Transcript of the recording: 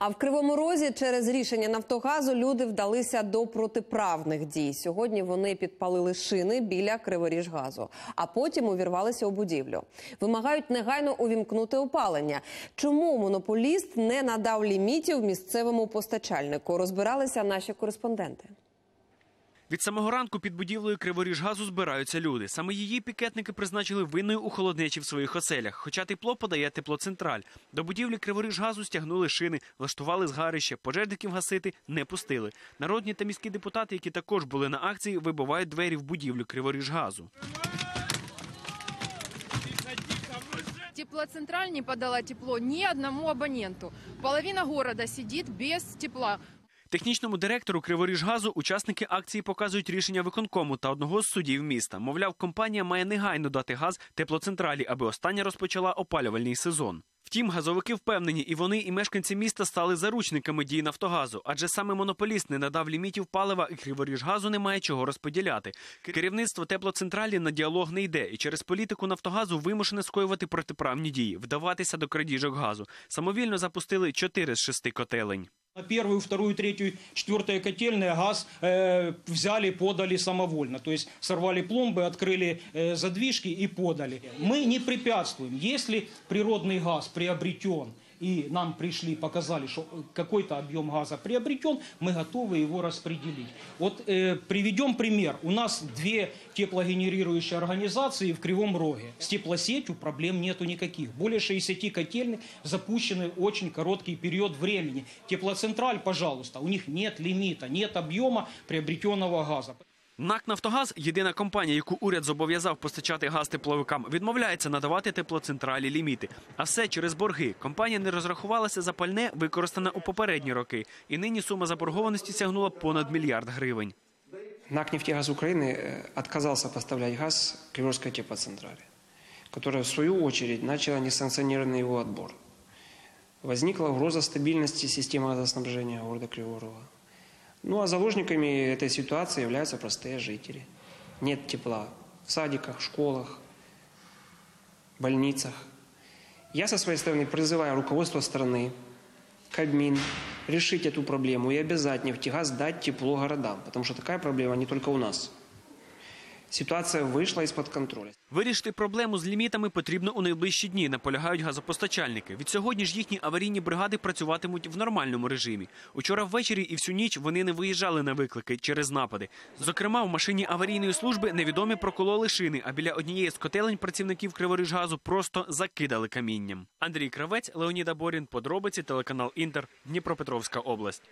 А в Кривому Розі через рішення Нафтогазу люди вдалися до протиправних дій. Сьогодні вони підпалили шини біля Криворіжгазу, а потім увірвалися у будівлю. Вимагають негайно увімкнути опалення. Чому монополіст не надав лімітів місцевому постачальнику? Розбиралися наші кореспонденти. Від самого ранку під будівлею Криворіжгазу збираються люди. Саме її пікетники призначили винною у холоднечі в своїх оселях. Хоча тепло подає теплоцентраль. До будівлі Криворіжгазу стягнули шини, влаштували згарище. Пожежників гасити не пустили. Народні та міські депутати, які також були на акції, вибивають двері в будівлю Криворіжгазу. Теплоцентраль не подала тепло ни одному абоненту. Половина города сидит без тепла. Технічному директору Криворіжгазу учасники акції показують рішення виконкому та одного з судів міста. Мовляв, компанія має негайно дати газ теплоцентралі, аби остання розпочала опалювальний сезон. Втім, газовики впевнені, і вони, і мешканці міста стали заручниками дій Нафтогазу, адже саме монополіст не надав лімітів палива, і Криворіжгазу немає чого розподіляти. Керівництво теплоцентралі на діалог не йде, і через політику Нафтогазу вимушене скоювати протиправні дії, вдаватися до крадіжок газу. Самовільно запустили чотири з шести котелень. На первую, вторую, третью, четвертую котельные газ э, взяли, подали самовольно. То есть сорвали пломбы, открыли э, задвижки и подали. Мы не препятствуем. Если природный газ приобретен и нам пришли, показали, что какой-то объем газа приобретен, мы готовы его распределить. Вот э, приведем пример. У нас две теплогенерирующие организации в Кривом Роге. С теплосетью проблем нету никаких. Более 60 котельных запущены очень короткий период времени. Теплоцентраль, пожалуйста, у них нет лимита, нет объема приобретенного газа. НАК «Нафтогаз» – єдина компанія, яку уряд зобов'язав постачати газ тепловикам, відмовляється надавати теплоцентралі ліміти. А все через борги. Компанія не розрахувалася за пальне, використане у попередні роки. І нині сума заборгованості сягнула понад мільярд гривень. НАК «Нефтегаз Украины» э, отказался поставлять газ Криворской теплоцентрали, которая, в свою очередь, начала несанкционированный его отбор. Возникла угроза стабильности системы газоснабжения города Кривого Рога. Ну а заложниками этой ситуации являются простые жители. Нет тепла в садиках, школах, больницах. Я со своей стороны призываю руководство страны, Кабмин, решить эту проблему и обязать нефтегаз дать тепло городам, потому что такая проблема не только у нас. Ситуация вышла из-под контроля. Вирішити проблему з лімітами потрібно у найближчі дні, наполягають газопостачальники. Від сьогодні ж їхні аварійні бригади працюватимуть в нормальному режимі. Учора ввечері і всю ніч вони не виїжджали на виклики через напади. Зокрема, в машині аварійної служби невідомі прокололи шини, а біля однієї з котелень працівників Криворіжгазу просто закидали камінням. Андрій Кравець, Леонід Аборін, подробиці, телеканал Інтер, Дніпропетровська область.